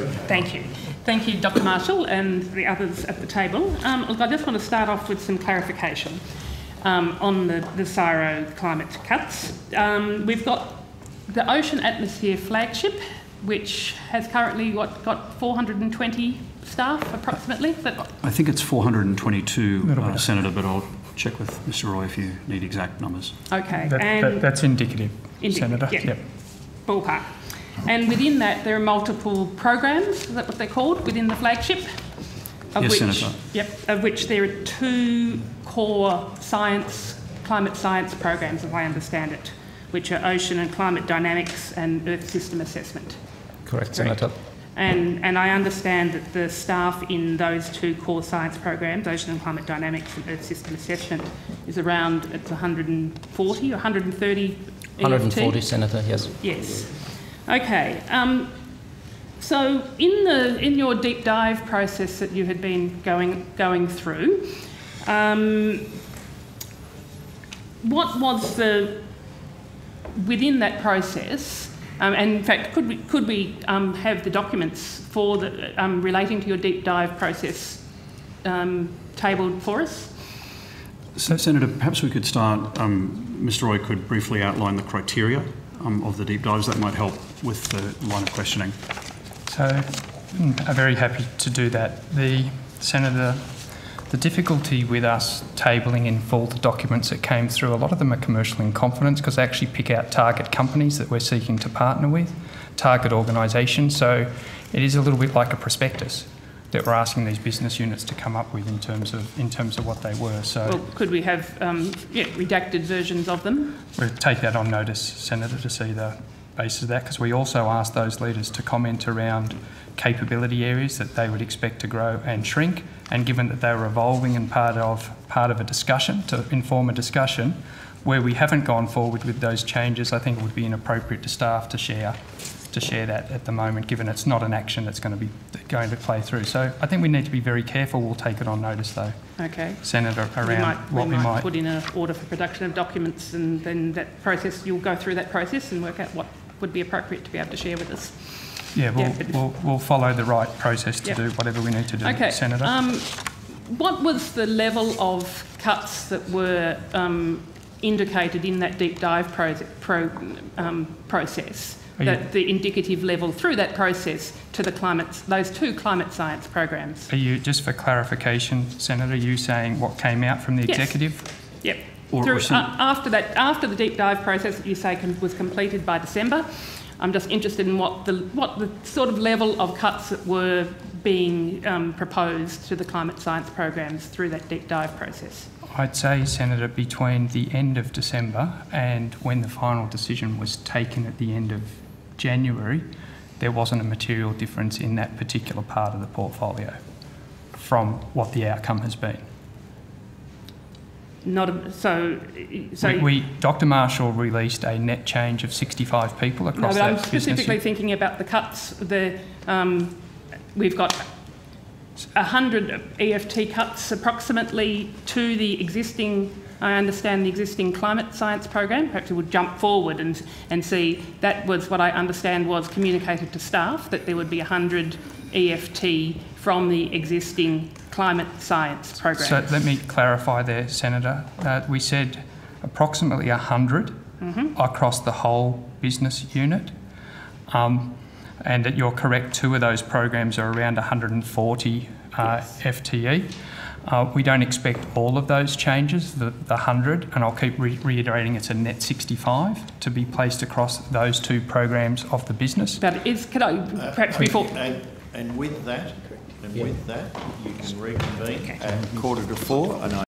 Thank you. Thank you, Dr Marshall and the others at the table. Um, look, I just want to start off with some clarification um, on the, the CSIRO climate cuts. Um, we've got the Ocean Atmosphere flagship, which has currently what, got 420 staff approximately. Is that I think it's 422, uh. Senator, but I'll check with Mr Roy if you need exact numbers. okay? That, and that, that's indicative, Indicative, Senator. yeah. Yep. ballpark. And within that, there are multiple programs, is that what they're called, within the flagship? Of Yes, which, Senator. Yep, of which there are two core science, climate science programs, as I understand it, which are ocean and climate dynamics and earth system assessment. Correct, Correct. Senator. And, and I understand that the staff in those two core science programs, ocean and climate dynamics and earth system assessment, is around, it's 140 or 130 EFT? 140, Senator, yes. Yes. Okay. Um, so in the in your deep dive process that you had been going going through, um, what was the within that process? Um, and in fact, could we could we um, have the documents for the um, relating to your deep dive process um, tabled for us? So, Senator, perhaps we could start, um, Mr Roy could briefly outline the criteria um, of the deep dives. That might help with the line of questioning. So mm, I'm very happy to do that. The Senator, the difficulty with us tabling in full the documents that came through, a lot of them are commercial in confidence because they actually pick out target companies that we're seeking to partner with, target organisations. So it is a little bit like a prospectus that we're asking these business units to come up with in terms of in terms of what they were. So Well, could we have um, yeah, redacted versions of them? We'll take that on notice, Senator, to see the basis of that, because we also asked those leaders to comment around capability areas that they would expect to grow and shrink. And given that they were evolving and part of part of a discussion to inform a discussion, where we haven't gone forward with those changes, I think it would be inappropriate to staff to share to share that at the moment, given it's not an action that's going to be going to play through. So I think we need to be very careful. We'll take it on notice, though, Okay. Senator, we might, what we we might, might put in an order for production of documents and then that process, you'll go through that process and work out what would be appropriate to be able to share with us. Yeah, we'll, Yeah, we'll, we'll follow the right process to Yep. do whatever we need to do, Okay. Senator. Um, what was the level of cuts that were um, indicated in that deep dive pro, pro, um, process? That the indicative level through that process to the climate, those two climate science programs. Are you, just for clarification, Senator, are you saying what came out from the Yes. executive? Yep. Or- Through, or uh, after that, after the deep dive process that you say com- was completed by December, I'm just interested in what the what the sort of level of cuts that were being um, proposed to the climate science programs through that deep dive process. I'd say, Senator, between the end of December and when the final decision was taken at the end of January, there wasn't a material difference in that particular part of the portfolio from what the outcome has been. Not a, so. So we, we, Dr. Marshall released a net change of 65 people no, across but that I'm specifically thinking about the cuts. The um, we've got hundred EFT cuts approximately to the existing. I understand the existing climate science program. Perhaps we would jump forward and and see that was what I understand was communicated to staff that there would be hundred EFT from the existing climate science program. So let me clarify there, Senator. Uh, we said approximately 100 across the whole business unit. Um, and that you're correct, two of those programs are around 140 uh, FTE. Uh, we don't expect all of those changes, the, the 100, and I'll keep re- reiterating it's a net 65 to be placed across those two programs of the business. But is could I perhaps we- before And, and with that, and with that, you can reconvene at quarter to four, and I